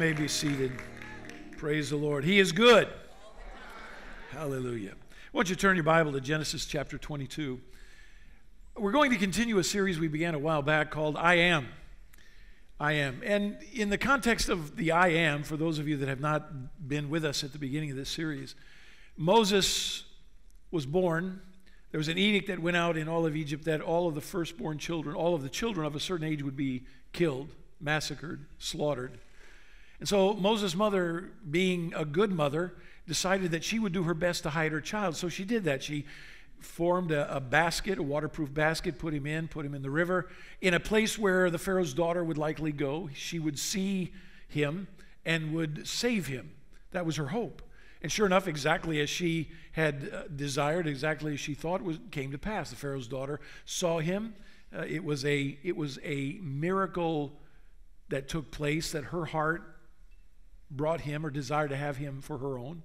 may be seated. Praise the Lord. He is good. Hallelujah. Want you to turn your Bible to Genesis chapter 22. We're going to continue a series we began a while back called I Am. I Am. And in the context of the I Am, for those of you that have not been with us at the beginning of this series, Moses was born. There was an edict that went out in all of Egypt that all of the firstborn children, all of the children of a certain age would be killed, massacred, slaughtered. And so Moses' mother, being a good mother, decided that she would do her best to hide her child. So she did that. She formed a, a, basket, a waterproof basket, put him in, put him in the river, in a place where the Pharaoh's daughter would likely go. She would see him and would save him. That was her hope. And sure enough, exactly as she had uh, desired, exactly as she thought, was came to pass. The Pharaoh's daughter saw him. Uh, it was a it was a miracle that took place that her heart brought him or desired to have him for her own.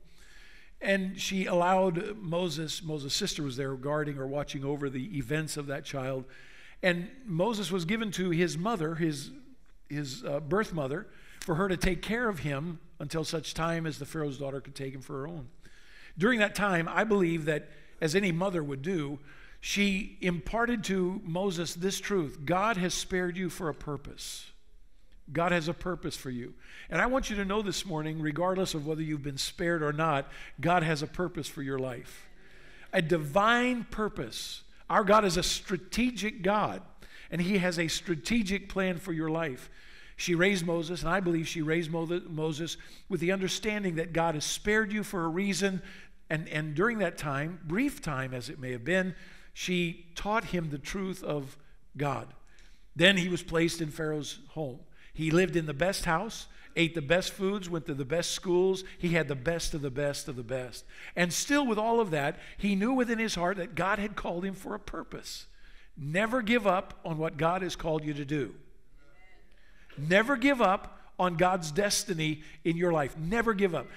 And she allowed Moses, Moses' sister was there guarding or watching over the events of that child. And Moses was given to his mother, his, his uh, birth mother, for her to take care of him until such time as the Pharaoh's daughter could take him for her own. During that time, I believe that, as any mother would do, she imparted to Moses this truth God has spared you for a purpose. God has a purpose for you. And I want you to know this morning, regardless of whether you've been spared or not, God has a purpose for your life. A divine purpose. Our God is a strategic God, and He has a strategic plan for your life. She raised Moses, and I believe she raised Moses with the understanding that God has spared you for a reason. And, and during that time, brief time as it may have been, she taught him the truth of God. Then he was placed in Pharaoh's home. He lived in the best house, ate the best foods, went to the best schools. He had the best of the best of the best. And still, with all of that, he knew within his heart that God had called him for a purpose. Never give up on what God has called you to do. Never give up on God's destiny in your life. Never give up.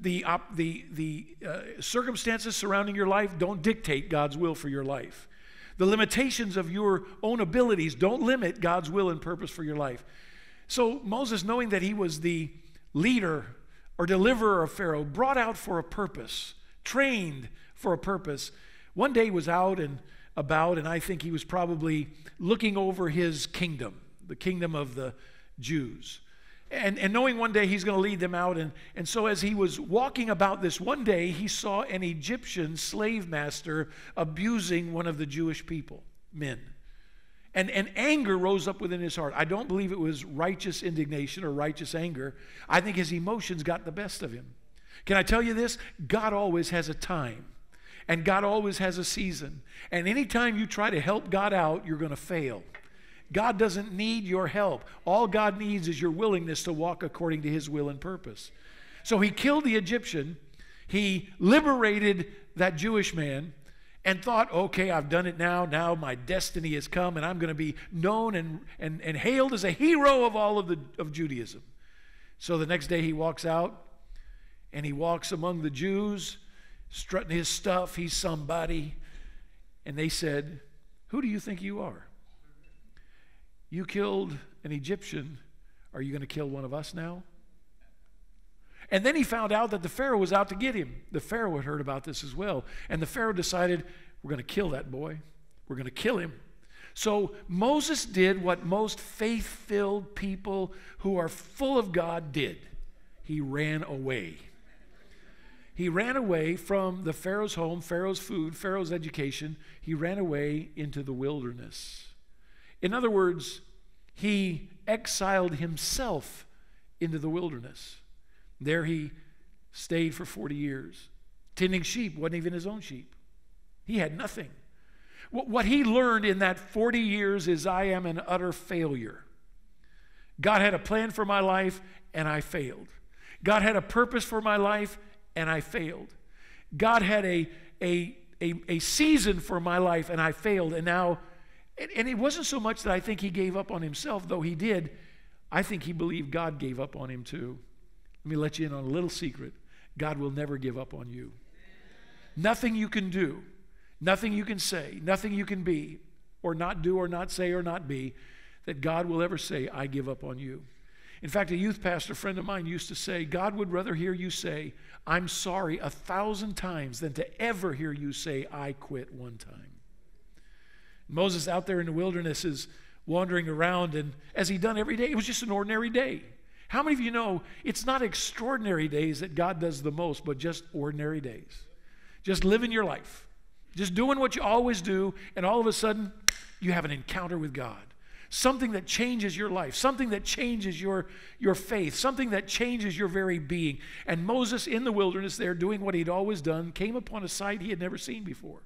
The, op, the, the uh, circumstances surrounding your life don't dictate God's will for your life. The limitations of your own abilities don't limit God's will and purpose for your life. So Moses, knowing that he was the leader or deliverer of Pharaoh, brought out for a purpose, trained for a purpose, one day was out and about, and I think he was probably looking over his kingdom, the kingdom of the Jews. And, and knowing one day he's going to lead them out. And, and so, as he was walking about this, one day he saw an Egyptian slave master abusing one of the Jewish people, men. And, and anger rose up within his heart. I don't believe it was righteous indignation or righteous anger. I think his emotions got the best of him. Can I tell you this? God always has a time, and God always has a season. And anytime you try to help God out, you're going to fail. God doesn't need your help. All God needs is your willingness to walk according to his will and purpose. So he killed the Egyptian, he liberated that Jewish man, and thought, okay, I've done it now. Now my destiny has come, and I'm going to be known and, and, and hailed as a hero of all of, the, of Judaism. So the next day he walks out and he walks among the Jews, strutting his stuff. He's somebody. And they said, Who do you think you are? You killed an Egyptian. Are you going to kill one of us now? And then he found out that the Pharaoh was out to get him. The Pharaoh had heard about this as well. And the Pharaoh decided, we're going to kill that boy. We're going to kill him. So Moses did what most faith filled people who are full of God did he ran away. He ran away from the Pharaoh's home, Pharaoh's food, Pharaoh's education. He ran away into the wilderness. In other words, he exiled himself into the wilderness. There he stayed for 40 years, tending sheep, wasn't even his own sheep. He had nothing. What he learned in that 40 years is I am an utter failure. God had a plan for my life, and I failed. God had a purpose for my life, and I failed. God had a, a, a, a season for my life, and I failed. And now, and, and it wasn't so much that I think he gave up on himself, though he did. I think he believed God gave up on him too. Let me let you in on a little secret God will never give up on you. Nothing you can do, nothing you can say, nothing you can be, or not do, or not say, or not be, that God will ever say, I give up on you. In fact, a youth pastor friend of mine used to say, God would rather hear you say, I'm sorry a thousand times than to ever hear you say, I quit one time. Moses out there in the wilderness is wandering around, and as he done every day, it was just an ordinary day. How many of you know it's not extraordinary days that God does the most, but just ordinary days? Just living your life, just doing what you always do, and all of a sudden, you have an encounter with God something that changes your life, something that changes your, your faith, something that changes your very being. And Moses in the wilderness there, doing what he'd always done, came upon a sight he had never seen before.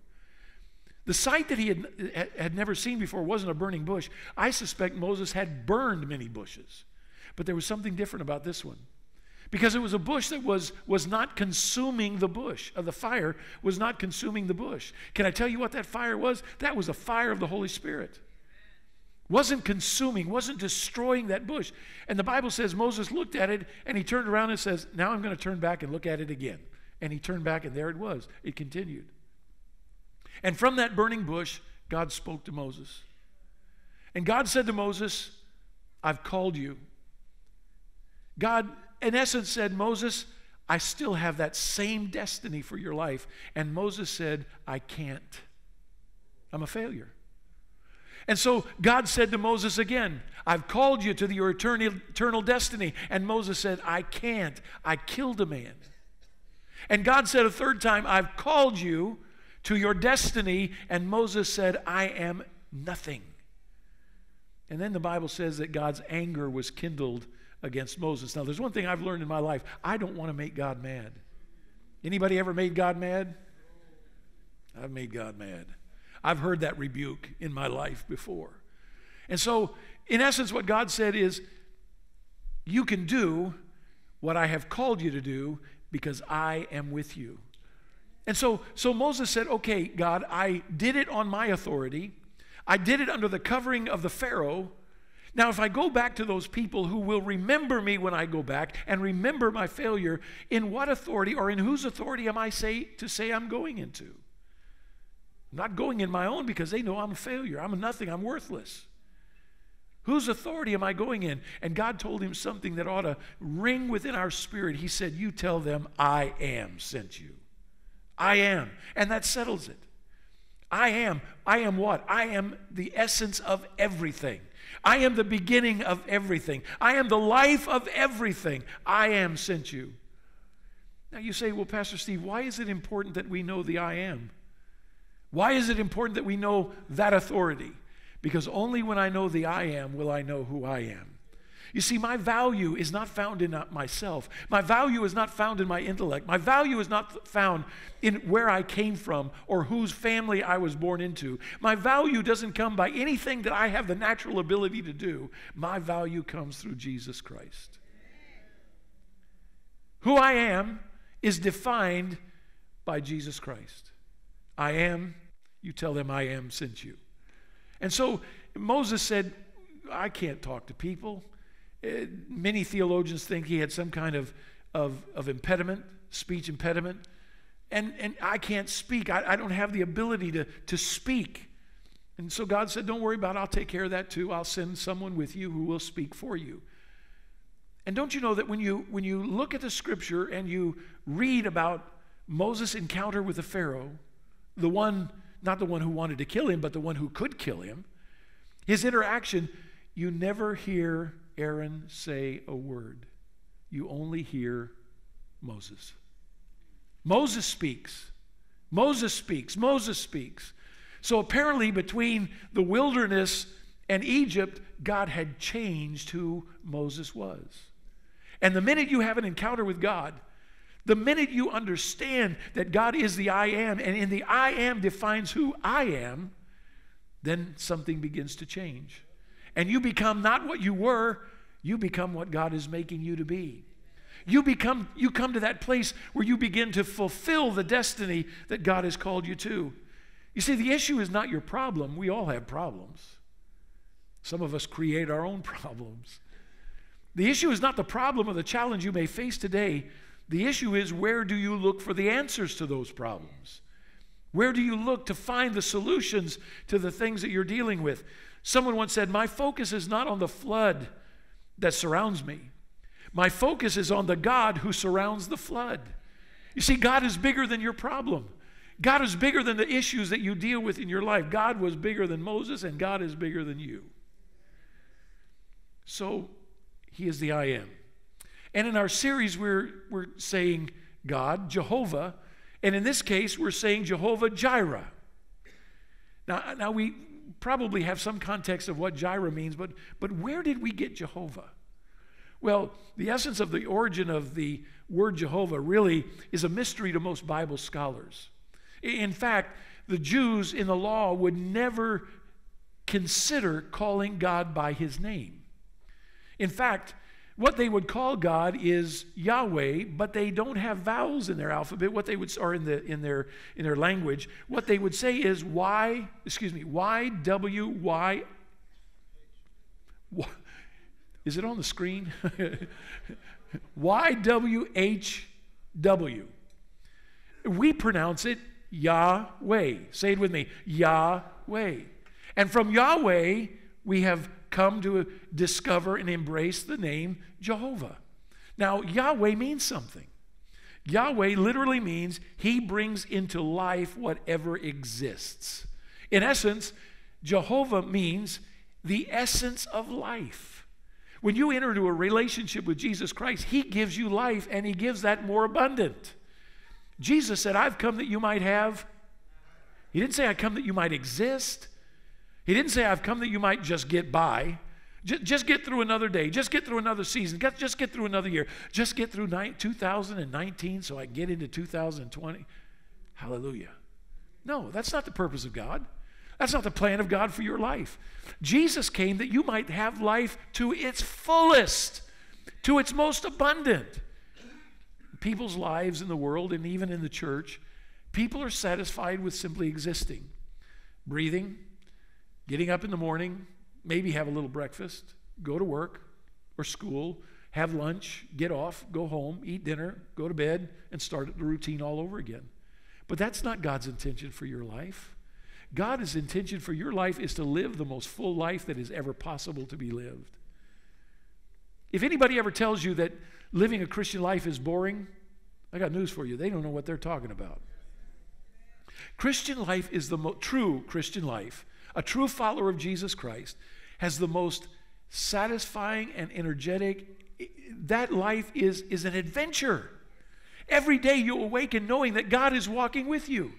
The sight that he had, had never seen before wasn't a burning bush. I suspect Moses had burned many bushes. But there was something different about this one. Because it was a bush that was, was not consuming the bush. Uh, the fire was not consuming the bush. Can I tell you what that fire was? That was a fire of the Holy Spirit wasn't consuming, wasn't destroying that bush. And the Bible says Moses looked at it and he turned around and says, Now I'm going to turn back and look at it again. And he turned back and there it was. It continued. And from that burning bush, God spoke to Moses. And God said to Moses, I've called you. God, in essence, said, Moses, I still have that same destiny for your life. And Moses said, I can't. I'm a failure. And so God said to Moses again, I've called you to your eternal, destiny. And Moses said, I can't. I killed a man. And God said a third time, I've called you to your destiny. And Moses said, I am nothing. And then the Bible says that God's anger was kindled against Moses. Now, there's one thing I've learned in my life I don't want to make God mad. Anybody ever made God mad? I've made God mad. I've heard that rebuke in my life before. And so, in essence, what God said is, You can do what I have called you to do because I am with you. And so, so Moses said, Okay, God, I did it on my authority. I did it under the covering of the Pharaoh. Now, if I go back to those people who will remember me when I go back and remember my failure, in what authority or in whose authority am I say, to say I'm going into? I'm not going in my own because they know I'm a failure. I'm a nothing. I'm worthless. Whose authority am I going in? And God told him something that ought to ring within our spirit. He said, You tell them, I am sent you. I am. And that settles it. I am. I am what? I am the essence of everything. I am the beginning of everything. I am the life of everything. I am sent you. Now you say, Well, Pastor Steve, why is it important that we know the I am? Why is it important that we know that authority? Because only when I know the I am will I know who I am. You see, my value is not found in uh, myself. My value is not found in my intellect. My value is not found in where I came from or whose family I was born into. My value doesn't come by anything that I have the natural ability to do. My value comes through Jesus Christ. Who I am is defined by Jesus Christ. I am you tell them I am sent you. And so Moses said, I can't talk to people. Uh, many theologians think he had some kind of, of, of impediment, speech impediment. And, and I can't speak. I, I don't have the ability to, to speak. And so God said, Don't worry about it. I'll take care of that too. I'll send someone with you who will speak for you. And don't you know that when you, when you look at the scripture and you read about Moses' encounter with the Pharaoh, the one not the one who wanted to kill him, but the one who could kill him, his interaction, you never hear Aaron say a word. You only hear Moses. Moses speaks. Moses speaks. Moses speaks. So apparently, between the wilderness and Egypt, God had changed who Moses was. And the minute you have an encounter with God, the minute you understand that God is the I am, and in the I am defines who I am, then something begins to change. And you become not what you were, you become what God is making you to be. You become you come to that place where you begin to fulfill the destiny that God has called you to. You see, the issue is not your problem. We all have problems. Some of us create our own problems. The issue is not the problem or the challenge you may face today. The issue is where do you look for the answers to those problems? Where do you look to find the solutions to the things that you're dealing with? Someone once said, My focus is not on the flood that surrounds me. My focus is on the God who surrounds the flood. You see, God is bigger than your problem. God is bigger than the issues that you deal with in your life. God was bigger than Moses, and God is bigger than you. So, He is the I am. And in our series, we're, we're saying God, Jehovah, and in this case, we're saying Jehovah Jireh. Now, now we probably have some context of what Jireh means, but, but where did we get Jehovah? Well, the essence of the origin of the word Jehovah really is a mystery to most Bible scholars. In fact, the Jews in the law would never consider calling God by his name. In fact, what they would call God is Yahweh, but they don't have vowels in their alphabet. What they would, or in the in their in their language, what they would say is Y. Excuse me, Y W Y. Is it on the screen? Y W H W. We pronounce it Yahweh. Say it with me Yahweh. And from Yahweh, we have come to discover and embrace the name Jehovah. Now, Yahweh means something. Yahweh literally means He brings into life whatever exists. In essence, Jehovah means the essence of life. When you enter into a relationship with Jesus Christ, He gives you life and He gives that more abundant. Jesus said, I've come that you might have. He didn't say, I come that you might exist. He didn't say, I've come that you might just get by. Just, get through another day. Just get through another season. Just get through another year. Just get through 2019 so I get into 2020. Hallelujah. No, that's not the purpose of God. That's not the plan of God for your life. Jesus came that you might have life to its fullest, to its most abundant. People's lives in the world and even in the church, people are satisfied with simply existing, breathing, getting up in the morning, maybe have a little breakfast, go to work or school, have lunch, get off, go home, eat dinner, go to bed, and start the routine all over again. But that's not God's intention for your life. God's intention for your life is to live the most full life that is ever possible to be lived. If anybody ever tells you that living a Christian life is boring, I got news for you. They don't know what they're talking about. Christian life is the mo- true Christian life a true follower of Jesus Christ has the most satisfying and energetic, that life is, is an adventure. Every day you awaken knowing that God is walking with you.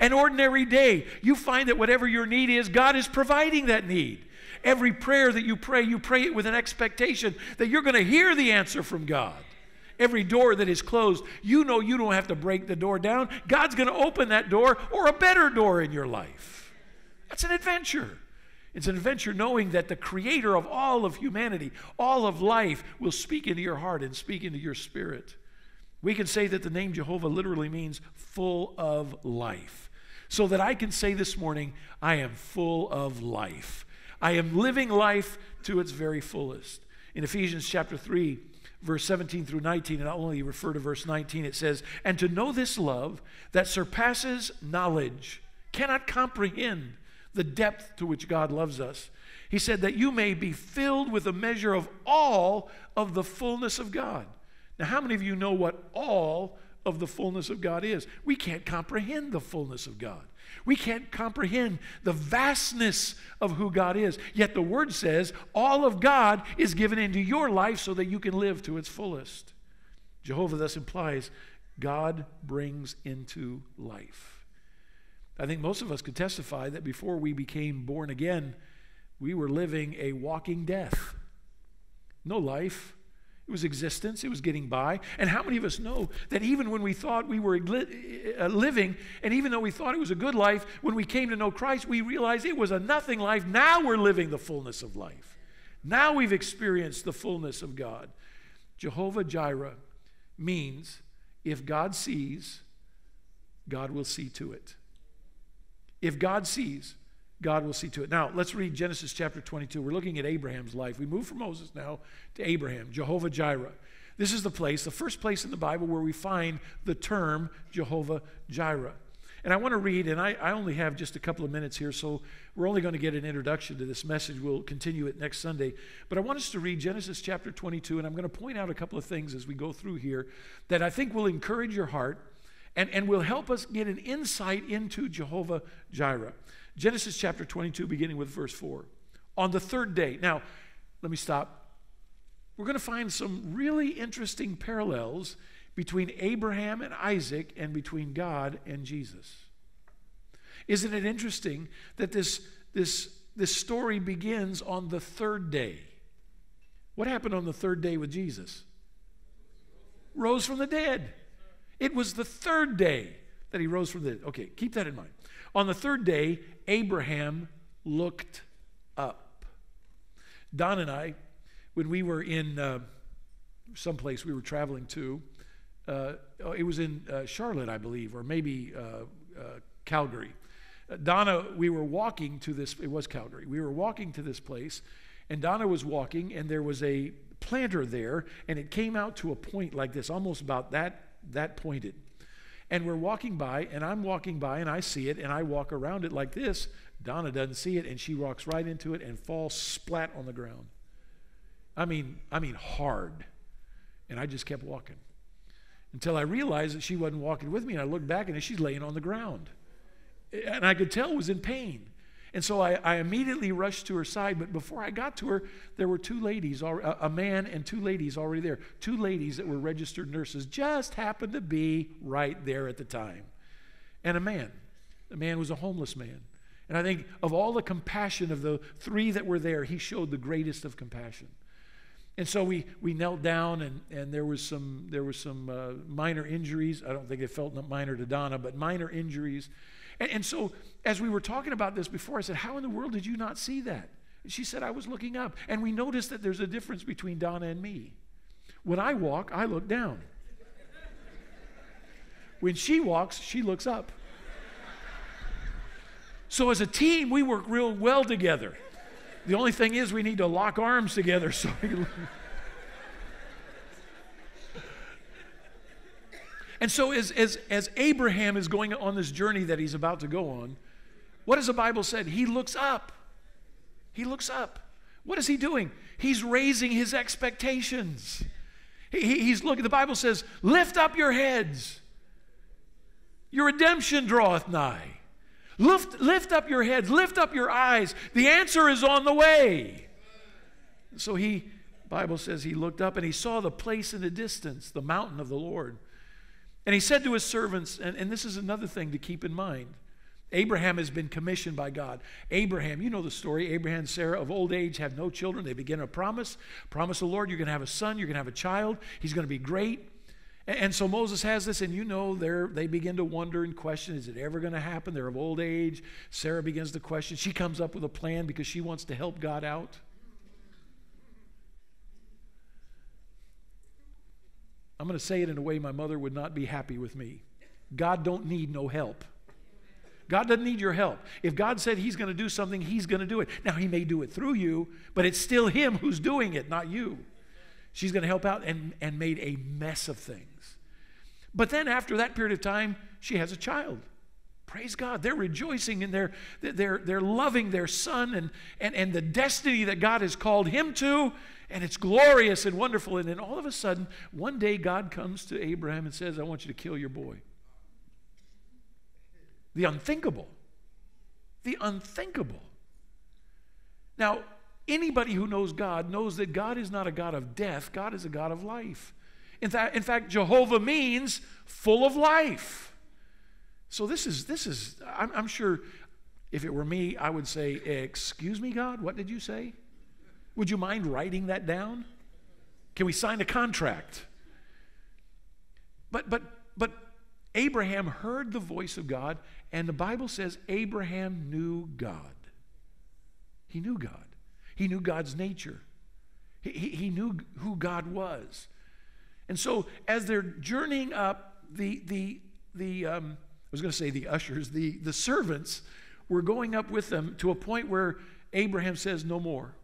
An ordinary day, you find that whatever your need is, God is providing that need. Every prayer that you pray, you pray it with an expectation that you're going to hear the answer from God. Every door that is closed, you know you don't have to break the door down. God's going to open that door or a better door in your life. That's an adventure. It's an adventure knowing that the creator of all of humanity, all of life, will speak into your heart and speak into your spirit. We can say that the name Jehovah literally means full of life. So that I can say this morning, I am full of life. I am living life to its very fullest. In Ephesians chapter 3, verse 17 through 19, and I'll only refer to verse 19, it says, And to know this love that surpasses knowledge, cannot comprehend the depth to which God loves us. He said that you may be filled with a measure of all of the fullness of God. Now, how many of you know what all of the fullness of God is? We can't comprehend the fullness of God. We can't comprehend the vastness of who God is. Yet the Word says all of God is given into your life so that you can live to its fullest. Jehovah thus implies God brings into life. I think most of us could testify that before we became born again, we were living a walking death. No life. It was existence. It was getting by. And how many of us know that even when we thought we were uh, living, and even though we thought it was a good life, when we came to know Christ, we realized it was a nothing life. Now we're living the fullness of life. Now we've experienced the fullness of God. Jehovah Jireh means if God sees, God will see to it. If God sees, God will see to it. Now, let's read Genesis chapter 22. We're looking at Abraham's life. We move from Moses now to Abraham, Jehovah Jireh. This is the place, the first place in the Bible where we find the term Jehovah Jireh. And I want to read, and I, I only have just a couple of minutes here, so we're only going to get an introduction to this message. We'll continue it next Sunday. But I want us to read Genesis chapter 22, and I'm going to point out a couple of things as we go through here that I think will encourage your heart and, and will help us get an insight into Jehovah Jireh. Genesis chapter 22, beginning with verse 4. On the third day, now, let me stop. We're going to find some really interesting parallels between Abraham and Isaac and between God and Jesus. Isn't it interesting that this, this, this story begins on the third day? What happened on the third day with Jesus? Rose from the dead. It was the third day that he rose from the dead. Okay, keep that in mind. On the third day, Abraham looked up. Don and I, when we were in uh, someplace we were traveling to, uh, it was in uh, Charlotte, I believe, or maybe uh, Calgary. Donna, we were walking to this, it was Calgary. We were walking to this place, and Donna was walking, and there was a planter there, and it came out to a point like this, almost about that, that pointed. And we're walking by, and I'm walking by, and I see it, and I walk around it like this. Donna doesn't see it, and she walks right into it and falls splat on the ground. I mean, I mean hard. And I just kept walking until I realized that she wasn't walking with me. And I looked back and she's laying on the ground. And I could tell was in pain. And so I, I, immediately rushed to her side. But before I got to her, there were two ladies, a man and two ladies already there. Two ladies that were registered nurses just happened to be right there at the time. And a man. The man was a homeless man. And I think of all the compassion of the three that were there, he showed the greatest of compassion. And so we, we knelt down, and, and there was some, there was some uh, minor injuries. I don't think it felt minor to Donna, but minor injuries. And, and so as we were talking about this before, I said, How in the world did you not see that? And she said, I was looking up. And we noticed that there's a difference between Donna and me. When I walk, I look down. When she walks, she looks up. So as a team, we work real well together. The only thing is, we need to lock arms together. So. and so, as, as, as Abraham is going on this journey that he's about to go on, what does the Bible say? He looks up. He looks up. What is he doing? He's raising his expectations. He, he's looking, the Bible says, lift up your heads. Your redemption draweth nigh. Lift, lift up your heads, lift up your eyes. The answer is on the way. So he, Bible says, he looked up and he saw the place in the distance, the mountain of the Lord. And he said to his servants, and, and this is another thing to keep in mind. Abraham has been commissioned by God. Abraham, you know the story. Abraham and Sarah of old age have no children. They begin a promise. Promise the Lord, you're going to have a son, you're going to have a child. He's going to be great. And so Moses has this, and you know, they begin to wonder and question is it ever going to happen? They're of old age. Sarah begins to question. She comes up with a plan because she wants to help God out. I'm going to say it in a way my mother would not be happy with me. God don't need no help. God doesn't need your help. If God said He's going to do something, He's going to do it. Now, He may do it through you, but it's still Him who's doing it, not you. She's going to help out and, and made a mess of things. But then after that period of time, she has a child. Praise God. They're rejoicing and they're, they're, they're loving their son and, and, and the destiny that God has called him to. And it's glorious and wonderful. And then all of a sudden, one day God comes to Abraham and says, I want you to kill your boy. The unthinkable. The unthinkable. Now, anybody who knows God knows that God is not a God of death, God is a God of life. In fact, in fact, Jehovah means full of life. So this is this is I'm, I'm sure if it were me, I would say, "Excuse me, God, what did you say? Would you mind writing that down? Can we sign a contract?" But but but Abraham heard the voice of God, and the Bible says Abraham knew God. He knew God. He knew God's nature. He, he, he knew who God was. And so as they're journeying up, the, the, the um, I was going to say the ushers, the, the servants were going up with them to a point where Abraham says, No more.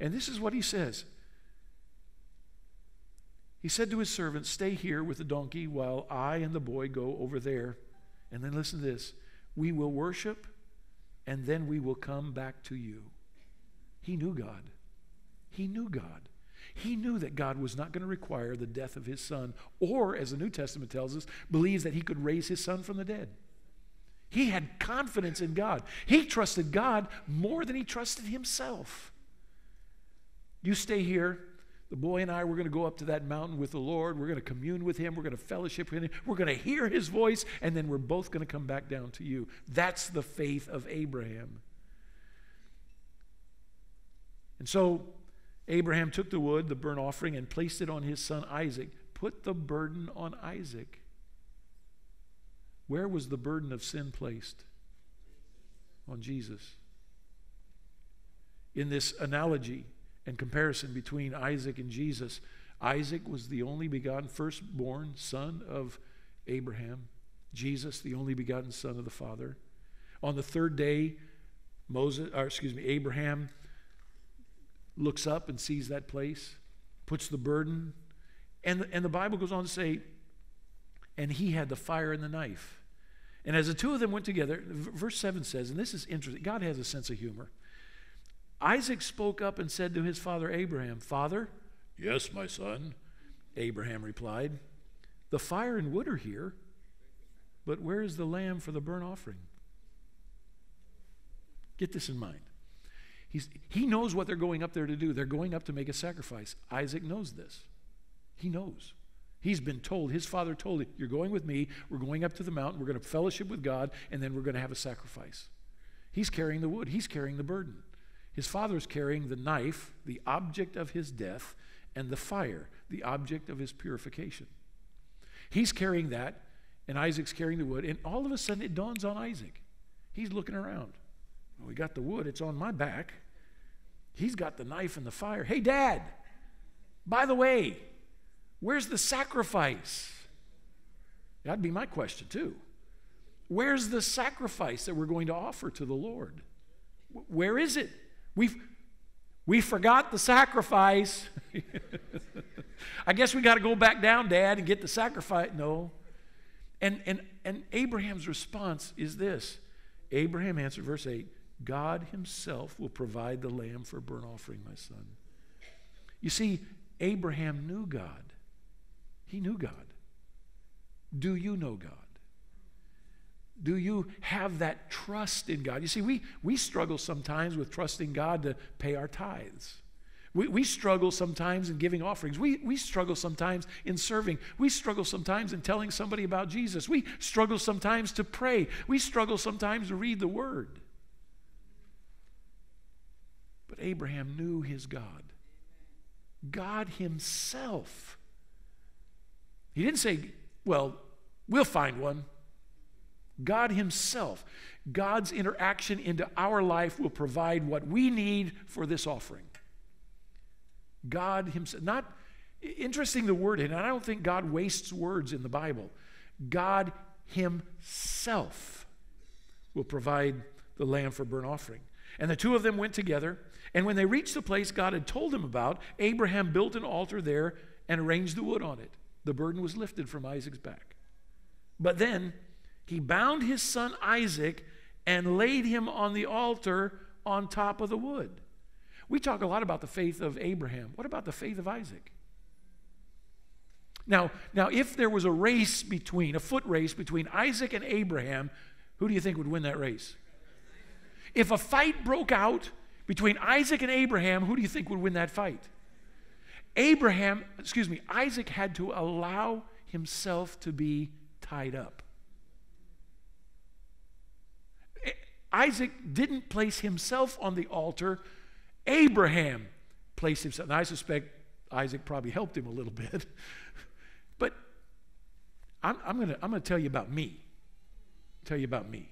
And this is what he says. He said to his servants, Stay here with the donkey while I and the boy go over there And then listen to this we will worship, and then we will come back to you. He knew God. He knew God. He knew that God was not going to require the death of his son, or, as the New Testament tells us, believes that he could raise his son from the dead. He had confidence in God. He trusted God more than he trusted himself. You stay here. The boy and I, we're going to go up to that mountain with the Lord. We're going to commune with him. We're going to fellowship with him. We're going to hear his voice, and then we're both going to come back down to you. That's the faith of Abraham. And so Abraham took the wood, the burnt offering, and placed it on his son Isaac. Put the burden on Isaac. Where was the burden of sin placed? On Jesus. In this analogy and comparison between Isaac and Jesus, Isaac was the only begotten firstborn son of Abraham. Jesus, the only begotten son of the Father. On the third day, Moses, or excuse me, Abraham looks up and sees that place, puts the burden, and, and the Bible goes on to say, and he had the fire and the knife. And as the two of them went together, verse 7 says, and this is interesting, God has a sense of humor. Isaac spoke up and said to his father Abraham, Father? Yes, my son. Abraham replied, The fire and wood are here, but where is the lamb for the burnt offering? Get this in mind. He's, he knows what they're going up there to do. They're going up to make a sacrifice. Isaac knows this. He knows. He's been told, his father told him, You're going with me. We're going up to the mountain. We're going to fellowship with God, and then we're going to have a sacrifice. He's carrying the wood, he's carrying the burden. His father's carrying the knife, the object of his death, and the fire, the object of his purification. He's carrying that, and Isaac's carrying the wood, and all of a sudden it dawns on Isaac. He's looking around. Well, we got the wood, it's on my back. He's got the knife and the fire. Hey, Dad, by the way, Where's the sacrifice? That'd be my question, too. Where's the sacrifice that we're going to offer to the Lord? Where is it? We've, we forgot the sacrifice. I guess we got to go back down, Dad, and get the sacrifice. No. And, and, and Abraham's response is this Abraham answered, verse 8 God himself will provide the lamb for burnt offering, my son. You see, Abraham knew God. He knew God. Do you know God? Do you have that trust in God? You see, we, we struggle sometimes with trusting God to pay our tithes. We, we struggle sometimes in giving offerings. We, we struggle sometimes in serving. We struggle sometimes in telling somebody about Jesus. We struggle sometimes to pray. We struggle sometimes to read the Word. But Abraham knew his God. God Himself he didn't say, well, we'll find one. God Himself, God's interaction into our life will provide what we need for this offering. God Himself, not interesting the word, and I don't think God wastes words in the Bible. God Himself will provide the lamb for burnt offering. And the two of them went together, and when they reached the place God had told them about, Abraham built an altar there and arranged the wood on it the burden was lifted from Isaac's back. But then he bound his son Isaac and laid him on the altar on top of the wood. We talk a lot about the faith of Abraham. What about the faith of Isaac? Now, now if there was a race between, a foot race between Isaac and Abraham, who do you think would win that race? If a fight broke out between Isaac and Abraham, who do you think would win that fight? Abraham, excuse me, Isaac had to allow himself to be tied up. Isaac didn't place himself on the altar, Abraham placed himself. And I suspect Isaac probably helped him a little bit. but I'm, I'm going to I'm to tell you about me. Tell you about me.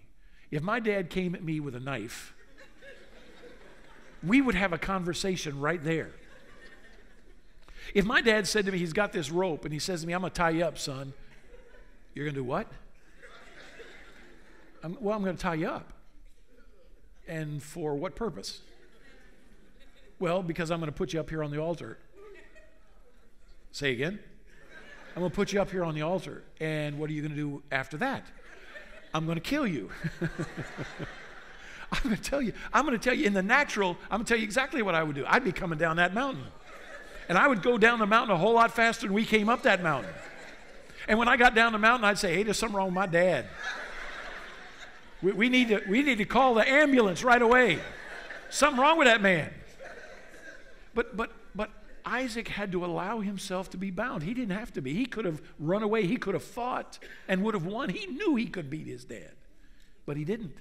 If my dad came at me with a knife, we would have a conversation right there. If my dad said to me, he's got this rope, and he says to me, I'm going to tie you up, son, you're going to do what? I'm, well, I'm going to tie you up. And for what purpose? Well, because I'm going to put you up here on the altar. Say again. I'm going to put you up here on the altar. And what are you going to do after that? I'm going to kill you. I'm going to tell you, I'm going to tell you in the natural, I'm going to tell you exactly what I would do. I'd be coming down that mountain. And I would go down the mountain a whole lot faster than we came up that mountain. And when I got down the mountain, I'd say, hey, there's something wrong with my dad. We, we, need, to, we need to call the ambulance right away. Something wrong with that man. But, but, but Isaac had to allow himself to be bound. He didn't have to be. He could have run away. He could have fought and would have won. He knew he could beat his dad, but he didn't.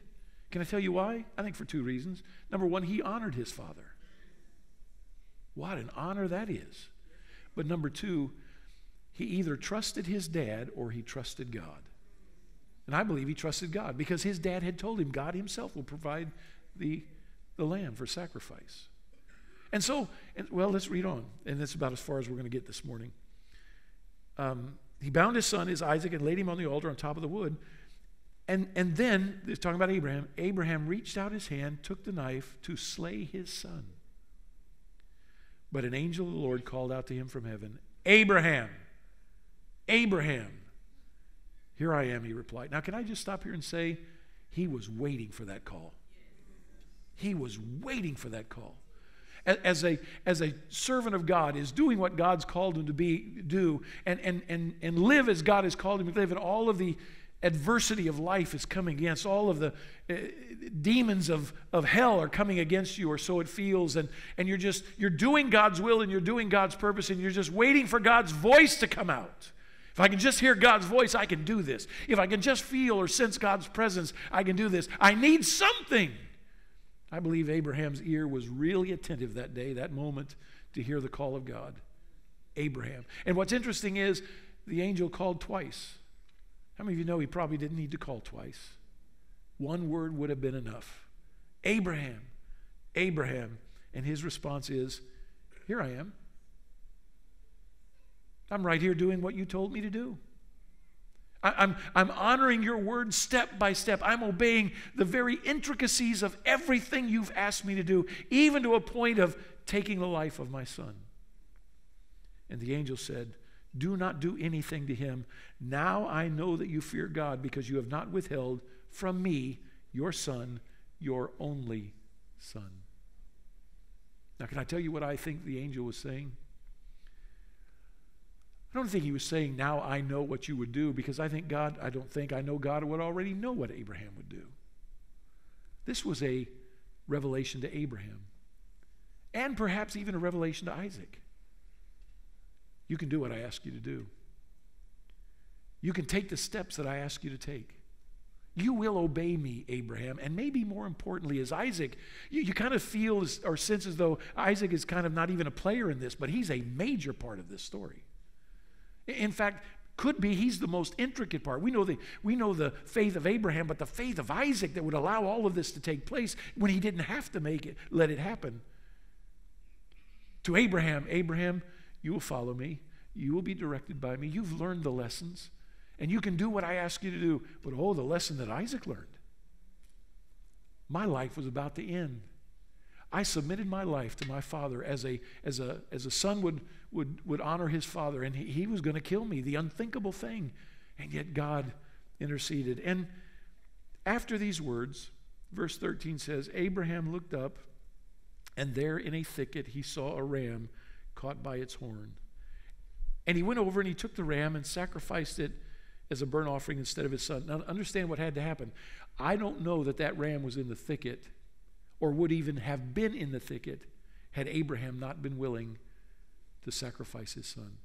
Can I tell you why? I think for two reasons. Number one, he honored his father. What an honor that is. But number two, he either trusted his dad or he trusted God. And I believe he trusted God because his dad had told him God himself will provide the, the lamb for sacrifice. And so, and, well, let's read on. And that's about as far as we're going to get this morning. Um, he bound his son, his Isaac, and laid him on the altar on top of the wood. And, and then, it's talking about Abraham, Abraham reached out his hand, took the knife to slay his son. But an angel of the Lord called out to him from heaven, Abraham, Abraham. Here I am, he replied. Now, can I just stop here and say, he was waiting for that call. He was waiting for that call as a, as a servant of God, is doing what God's called him to be, do, and, and, and, and live as God has called him to live, and all of the adversity of life is coming against, all of the uh, demons of, of hell are coming against you, or so it feels, and, and you're just, you're doing God's will and you're doing God's purpose, and you're just waiting for God's voice to come out. If I can just hear God's voice, I can do this. If I can just feel or sense God's presence, I can do this. I need something. I believe Abraham's ear was really attentive that day, that moment, to hear the call of God. Abraham. And what's interesting is the angel called twice. How many of you know he probably didn't need to call twice? One word would have been enough. Abraham, Abraham. And his response is, Here I am. I'm right here doing what you told me to do. I, am I'm honoring your word step by step. I'm obeying the very intricacies of everything you've asked me to do, even to a point of taking the life of my son. And the angel said, Do not do anything to him. Now I know that you fear God because you have not withheld from me your son, your only son. Now, can I tell you what I think the angel was saying? I don't think he was saying, Now I know what you would do, because I think God, I don't think I know God would already know what Abraham would do. This was a revelation to Abraham, and perhaps even a revelation to Isaac. You can do what I ask you to do. You can take the steps that I ask you to take. You will obey me, Abraham. And maybe more importantly, as Isaac, you, you kind of feel or sense as though Isaac is kind of not even a player in this, but he's a major part of this story. In fact, could be he's the most intricate part. We know the, we know the faith of Abraham, but the faith of Isaac that would allow all of this to take place when he didn't have to make it, let it happen. To Abraham, Abraham, you will follow me. You will be directed by me. You've learned the lessons, and you can do what I ask you to do. But oh, the lesson that Isaac learned. My life was about to end. I submitted my life to my father as a, as a, as a son would, would, would honor his father, and he, he was going to kill me, the unthinkable thing. And yet God interceded. And after these words, verse 13 says Abraham looked up, and there in a thicket he saw a ram caught by its horn. And he went over and he took the ram and sacrificed it as a burnt offering instead of his son. Now, understand what had to happen. I don't know that that ram was in the thicket or would even have been in the thicket had Abraham not been willing to sacrifice his son.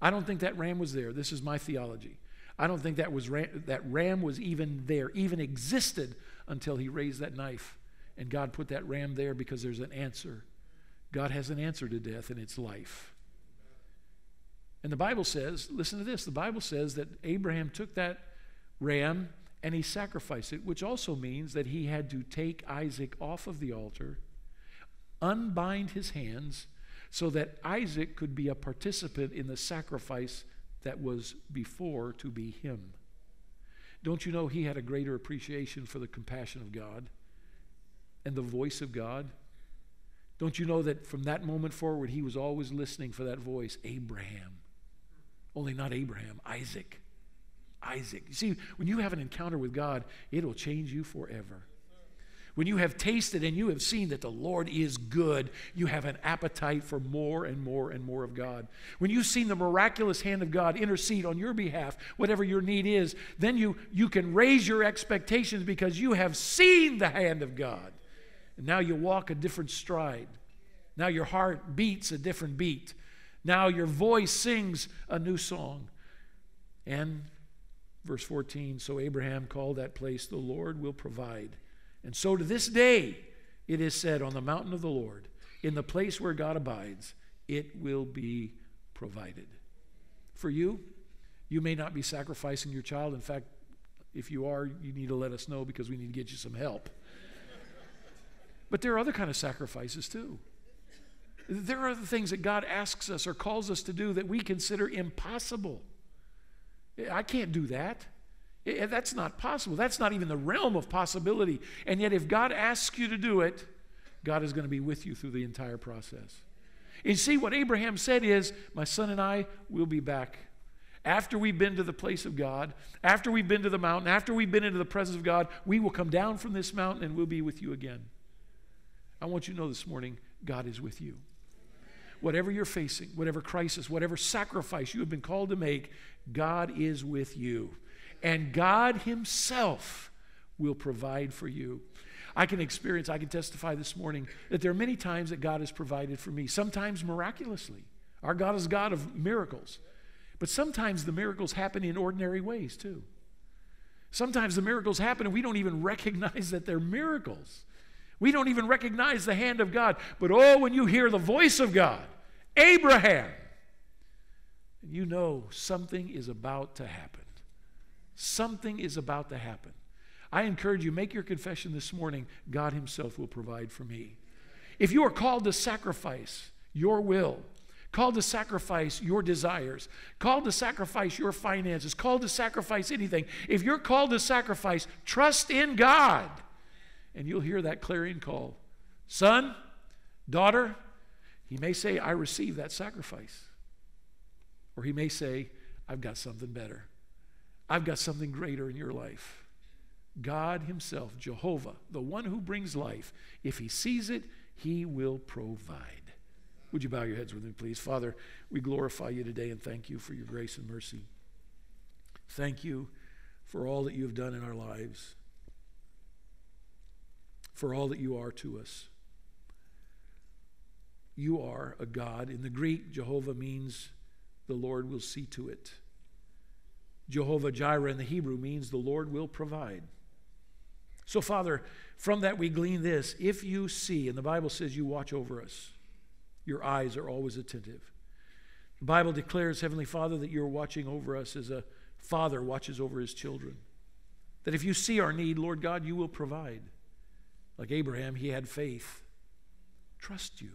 I don't think that ram was there. This is my theology. I don't think that, was ram, that ram was even there, even existed until he raised that knife. And God put that ram there because there's an answer. God has an answer to death, and it's life. And the Bible says, listen to this the Bible says that Abraham took that ram and he sacrificed it, which also means that he had to take Isaac off of the altar, unbind his hands, so that Isaac could be a participant in the sacrifice that was before to be him. Don't you know he had a greater appreciation for the compassion of God and the voice of God? Don't you know that from that moment forward, he was always listening for that voice, Abraham. Only not Abraham, Isaac. Isaac. You see, when you have an encounter with God, it'll change you forever. When you have tasted and you have seen that the Lord is good, you have an appetite for more and more and more of God. When you've seen the miraculous hand of God intercede on your behalf, whatever your need is, then you, you can raise your expectations because you have seen the hand of God. And now you walk a different stride. Now your heart beats a different beat. Now your voice sings a new song. And verse 14 so Abraham called that place, The Lord will provide. And so to this day, it is said, On the mountain of the Lord, in the place where God abides, it will be provided. For you, you may not be sacrificing your child. In fact, if you are, you need to let us know because we need to get you some help. but there are other kind of sacrifices too. There are the things that God asks us or calls us to do that we consider impossible. I can't do that. That's not possible. That's not even the realm of possibility. And yet, if God asks you to do it, God is going to be with you through the entire process. And see, what Abraham said is, My son and I will be back. After we've been to the place of God, after we've been to the mountain, after we've been into the presence of God, we will come down from this mountain and we'll be with you again. I want you to know this morning, God is with you. Whatever you're facing, whatever crisis, whatever sacrifice you have been called to make, God is with you and God Himself will provide for you. I can experience, I can testify this morning that there are many times that God has provided for me, sometimes miraculously. Our God is God of miracles. But sometimes the miracles happen in ordinary ways too. Sometimes the miracles happen and we don't even recognize that they're miracles. We don't even recognize the hand of God. But oh, when you hear the voice of God, Abraham, you know something is about to happen. Something is about to happen. I encourage you, make your confession this morning. God Himself will provide for me. If you are called to sacrifice your will, called to sacrifice your desires, called to sacrifice your finances, called to sacrifice anything, if you're called to sacrifice, trust in God. And you'll hear that clarion call Son, daughter, he may say, I receive that sacrifice. Or he may say, I've got something better. I've got something greater in your life. God Himself, Jehovah, the one who brings life, if He sees it, He will provide. Would you bow your heads with me, please? Father, we glorify you today and thank you for your grace and mercy. Thank you for all that you have done in our lives, for all that you are to us. You are a God. In the Greek, Jehovah means the Lord will see to it. Jehovah Jireh in the Hebrew means the Lord will provide. So, Father, from that we glean this if you see, and the Bible says you watch over us, your eyes are always attentive. The Bible declares, Heavenly Father, that you're watching over us as a father watches over his children. That if you see our need, Lord God, you will provide. Like Abraham, he had faith. Trust you.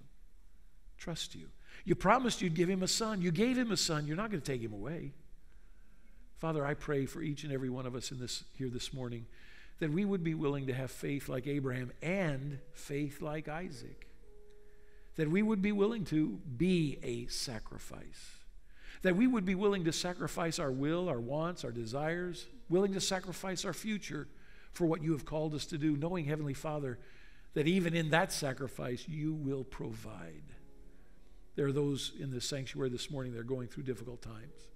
Trust you. You promised you'd give him a son. You gave him a son. You're not going to take him away. Father, I pray for each and every one of us in this here this morning that we would be willing to have faith like Abraham and faith like Isaac. That we would be willing to be a sacrifice. That we would be willing to sacrifice our will, our wants, our desires, willing to sacrifice our future for what you have called us to do, knowing, Heavenly Father, that even in that sacrifice, you will provide. There are those in the sanctuary this morning that are going through difficult times.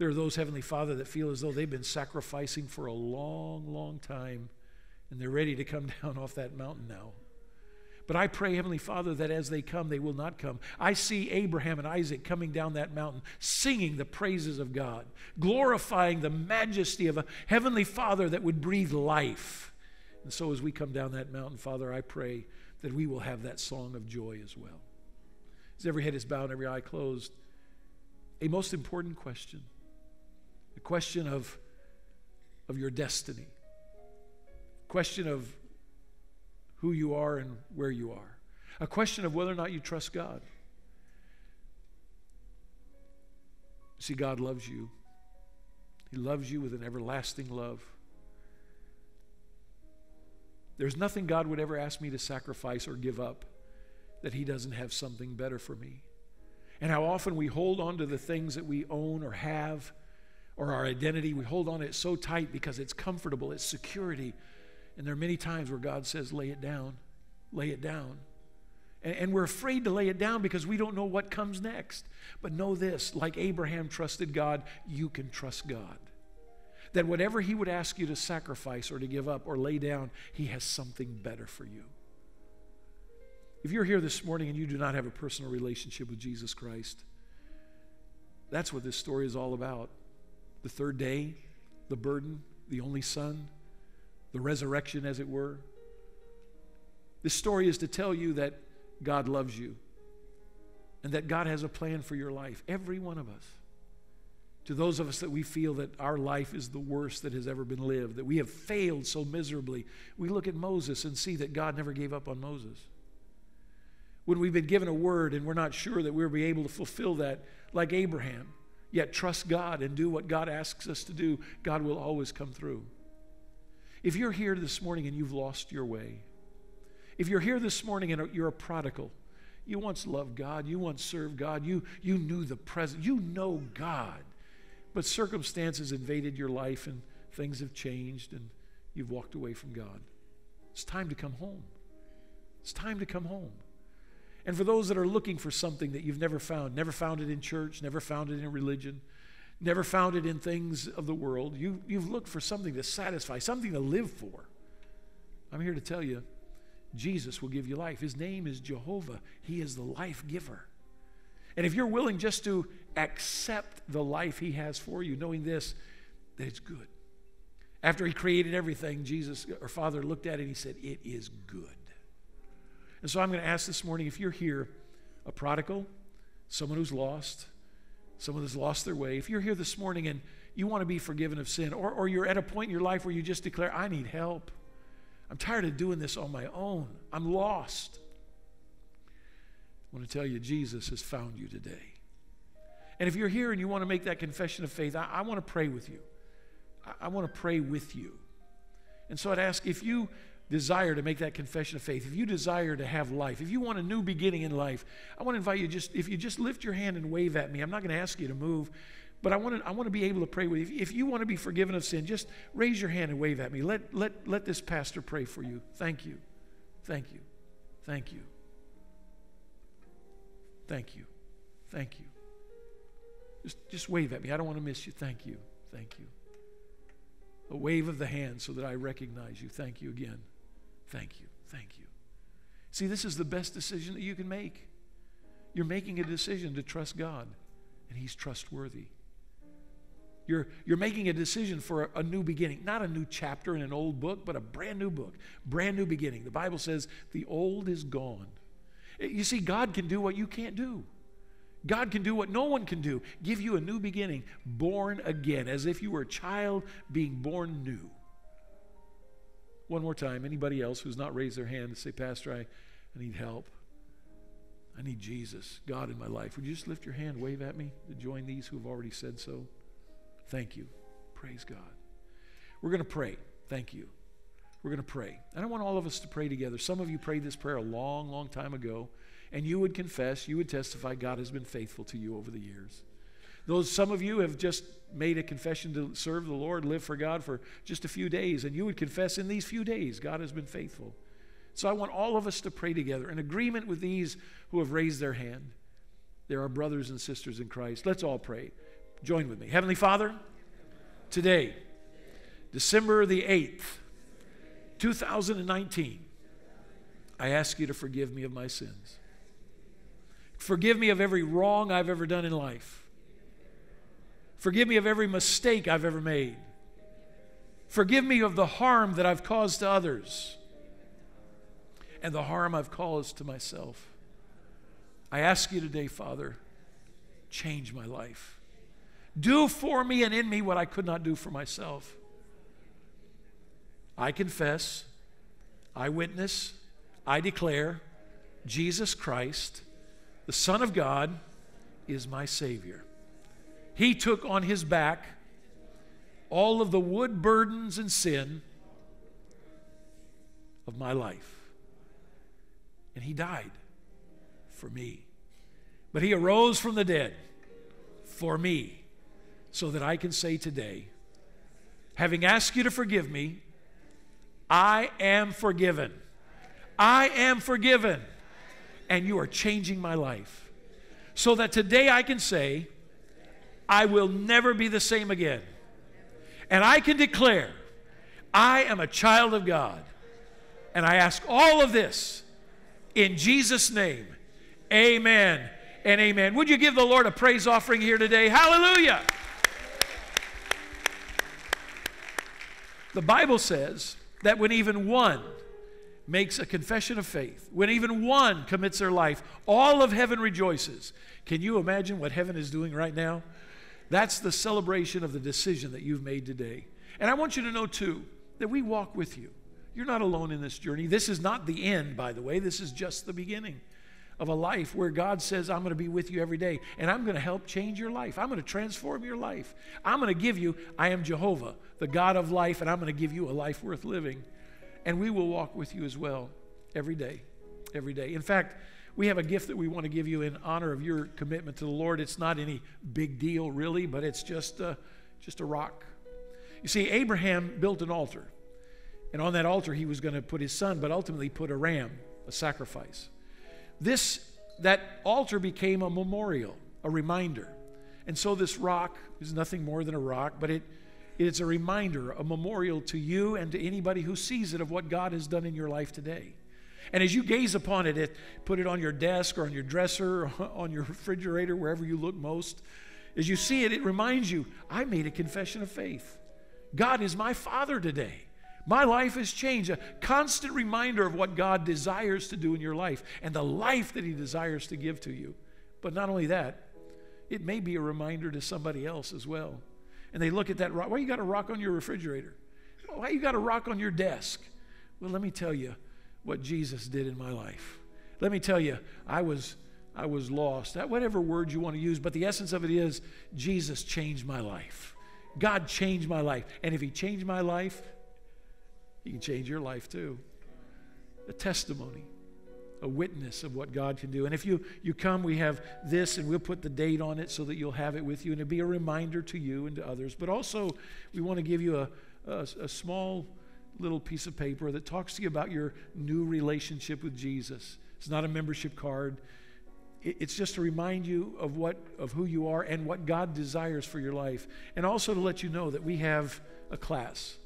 There are those, Heavenly Father, that feel as though they've been sacrificing for a long, long time and they're ready to come down off that mountain now. But I pray, Heavenly Father, that as they come, they will not come. I see Abraham and Isaac coming down that mountain, singing the praises of God, glorifying the majesty of a Heavenly Father that would breathe life. And so as we come down that mountain, Father, I pray that we will have that song of joy as well. As every head is bowed, every eye closed, a most important question the question of, of your destiny, question of who you are and where you are, a question of whether or not you trust God. See, God loves you. He loves you with an everlasting love. There's nothing God would ever ask me to sacrifice or give up that He doesn't have something better for me. And how often we hold on to the things that we own or have or our identity. We hold on to it so tight because it's comfortable, it's security. And there are many times where God says, lay it down, lay it down. And, and we're afraid to lay it down because we don't know what comes next. But know this like Abraham trusted God, you can trust God. That whatever he would ask you to sacrifice or to give up or lay down, he has something better for you. If you're here this morning and you do not have a personal relationship with Jesus Christ, that's what this story is all about. The third day, the burden, the only son, the resurrection, as it were. This story is to tell you that God loves you and that God has a plan for your life, every one of us. To those of us that we feel that our life is the worst that has ever been lived, that we have failed so miserably, we look at Moses and see that God never gave up on Moses. When we've been given a word and we're not sure that we'll be able to fulfill that, like Abraham, yet trust God and do what God asks us to do, God will always come through. If you're here this morning and you've lost your way, if you're here this morning and you're a prodigal, you once loved God, you once served God, you, you knew the present, you know God, but circumstances invaded your life and things have changed and you've walked away from God. It's time to come home. It's time to come home. And for those that are looking for something that you've never found, never found it in church, never found it in religion, never found it in things of the world, you, you've looked for something to satisfy, something to live for. I'm here to tell you Jesus will give you life. His name is Jehovah, He is the life giver. And if you're willing just to accept the life He has for you, knowing this, that it's good. After He created everything, Jesus, or Father, looked at it and He said, It is good. And so I'm going to ask this morning if you're here, a prodigal, someone who's lost, someone who's lost their way, if you're here this morning and you want to be forgiven of sin, or, or you're at a point in your life where you just declare, I need help. I'm tired of doing this on my own. I'm lost. I want to tell you, Jesus has found you today. And if you're here and you want to make that confession of faith, I, I want to pray with you. I, I want to pray with you. And so I'd ask if you desire to make that confession of faith, if you desire to have life, if you want a new beginning in life, I want to invite you just, if you just lift your hand and wave at me, I'm not going to ask you to move. But I want to, I want to be able to pray with you. If you want to be forgiven of sin, just raise your hand and wave at me. Let, let, let this pastor pray for you. Thank you. Thank you. Thank you. Thank you. Thank you. Just, just wave at me. I don't want to miss you. Thank you. Thank you. A wave of the hand so that I recognize you. Thank you again. Thank you. Thank you. See, this is the best decision that you can make. You're making a decision to trust God, and He's trustworthy. You're, you're making a decision for a, a, new beginning, not a new chapter in an old book, but a brand new book, brand new beginning. The Bible says the old is gone. Eh, you see, God can do what you can't do. God can do what no one can do give you a new beginning, born again, as if you were a child being born new. One more time, anybody else who's not raised their hand and say, Pastor, I, I need help. I need Jesus, God in my life. Would you just lift your hand, wave at me to join these who have already said so? Thank you. Praise God. We're going to pray. Thank you. We're going to pray. And I want all of us to pray together. Some of you prayed this prayer a long, long time ago, and you would confess, you would testify God has been faithful to you over the years. Those some of you have just made a confession to serve the Lord, live for God for just a few days, and you would confess in these few days God has been faithful. So I want all of us to pray together in agreement with these who have raised their hand. There are brothers and sisters in Christ. Let's all pray. Join with me. Heavenly Father, today, December the 8th, 2019, I ask you to forgive me of my sins. Forgive me of every wrong I've ever done in life. Forgive me of every mistake I've ever made. Forgive me of the harm that I've caused to others and the harm I've caused to myself. I ask you today, Father, change my life. Do for me and in me what I could not do for myself. I confess, I witness, I declare Jesus Christ, the Son of God, is my Savior. He took on his back all of the wood burdens and sin of my life. And he died for me. But he arose from the dead for me so that I can say today, having asked you to forgive me, I am forgiven. I am forgiven. And you are changing my life. So that today I can say, I will never be the same again. And I can declare, I am a child of God. And I ask all of this in Jesus' name. Amen and amen. Would you give the Lord a praise offering here today? Hallelujah. The Bible says that when even one makes a confession of faith, when even one commits their life, all of heaven rejoices. Can you imagine what heaven is doing right now? That's the celebration of the decision that you've made today. And I want you to know, too, that we walk with you. You're not alone in this journey. This is not the end, by the way, this is just the beginning of a life where God says, I'm going to be with you every day and I'm going to help change your life. I'm going to transform your life. I'm going to give you, I am Jehovah, the God of life, and I'm going to give you a life worth living. And we will walk with you as well every day. Every day. In fact, we have a gift that we want to give you in honor of your commitment to the Lord. It's not any big deal, really, but it's just a, just a rock. You see, Abraham built an altar. And on that altar, he was going to put his son, but ultimately put a ram, a sacrifice. This, that altar became a memorial, a reminder. And so this rock is nothing more than a rock, but it, it's a reminder, a memorial to you and to anybody who sees it of what God has done in your life today. And as you gaze upon it, it put it on your desk or on your dresser, or on your refrigerator, wherever you look most. As you see it, it reminds you, I made a confession of faith. God is my Father today. My life has changed. A constant reminder of what God desires to do in your life and the life that He desires to give to you. But not only that, it may be a reminder to somebody else as well. And they look at that rock. Why you got a rock on your refrigerator? Why you got a rock on your desk? Well, let me tell you what Jesus did in my life. Let me tell you, I was I was lost. That whatever word you want to use, but the essence of it is Jesus changed my life. God changed my life. And if He changed my life, He can change your life too. A testimony, a witness of what God can do. And if you, you come, we have this, and we'll put the date on it so that you'll have it with you, and it'll be a reminder to you and to others. But also, we want to give you a, a, a small little piece of paper that talks to you about your new relationship with Jesus. It's not a membership card. It's just to remind you of what of who you are and what God desires for your life. And also to let you know that we have a class